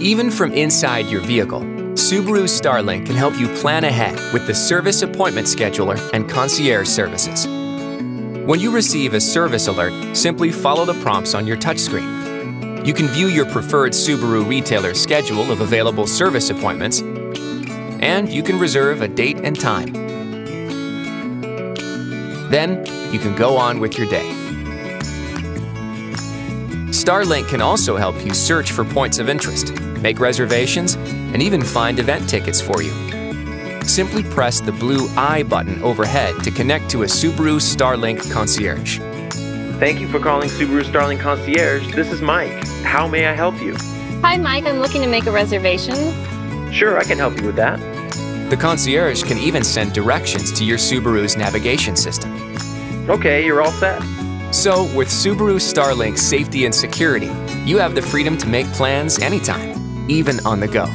Even from inside your vehicle, Subaru Starlink can help you plan ahead with the Service Appointment Scheduler and Concierge services. When you receive a service alert, simply follow the prompts on your touchscreen. You can view your preferred Subaru retailer schedule of available service appointments, and you can reserve a date and time. Then, you can go on with your day. Starlink can also help you search for points of interest, make reservations, and even find event tickets for you. Simply press the blue I button overhead to connect to a Subaru Starlink concierge. Thank you for calling Subaru Starlink Concierge. This is Mike. How may I help you? Hi, Mike. I'm looking to make a reservation. Sure, I can help you with that. The concierge can even send directions to your Subaru's navigation system. Okay, you're all set. So, with Subaru Starlink safety and security, you have the freedom to make plans anytime, even on the go.